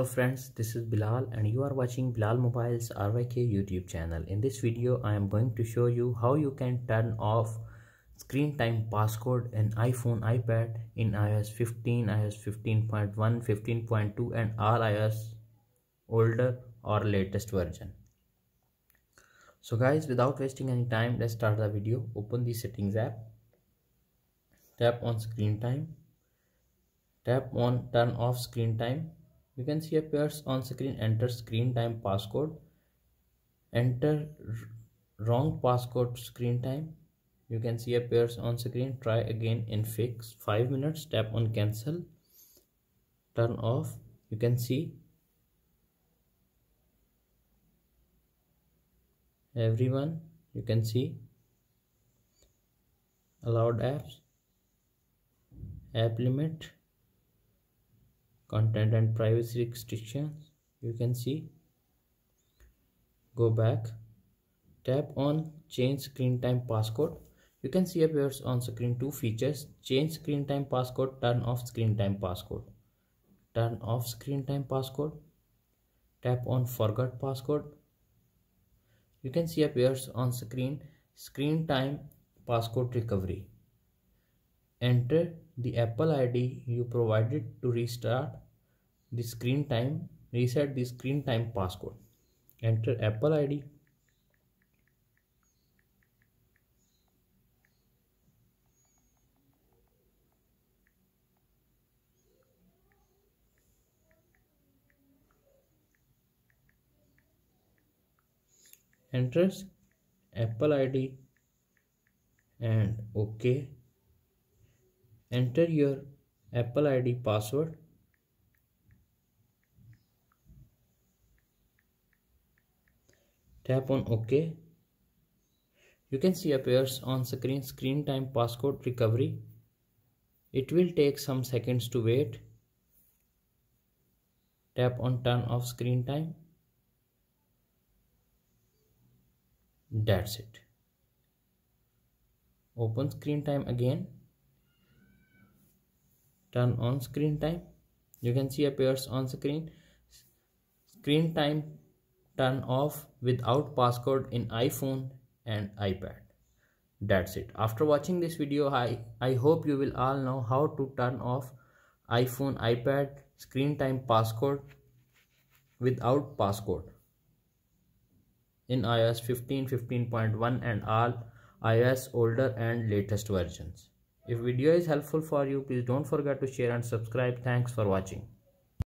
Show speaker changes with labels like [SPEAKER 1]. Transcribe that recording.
[SPEAKER 1] Hello friends, this is Bilal and you are watching Bilal Mobiles RYK YouTube channel. In this video, I am going to show you how you can turn off screen time passcode in iPhone, iPad in iOS 15, iOS 15.1, 15.2 and all iOS older or latest version. So guys, without wasting any time, let's start the video. Open the settings app. Tap on screen time. Tap on turn off screen time you can see appears on screen enter screen time passcode. Enter wrong passcode screen time. You can see appears on screen. Try again in fix. 5 minutes tap on cancel. Turn off. You can see everyone. You can see allowed apps. App limit content and privacy restrictions. You can see. Go back. Tap on change screen time passcode. You can see appears on screen two features. Change screen time passcode turn off screen time passcode. Turn off screen time passcode. Tap on forgot passcode. You can see appears on screen screen time passcode recovery. Enter the apple id you provided to restart the screen time reset the screen time passcode. Enter apple id enters apple id and ok. Enter your apple id password tap on ok. You can see appears on screen screen time passcode recovery. It will take some seconds to wait. Tap on turn off screen time. That's it. Open screen time again. Turn on screen time. You can see appears on screen. Screen time turn off without passcode in iphone and ipad that's it after watching this video i i hope you will all know how to turn off iphone ipad screen time passcode without passcode in ios 15 15.1 and all ios older and latest versions if video is helpful for you, please don't forget to share and subscribe. Thanks for watching.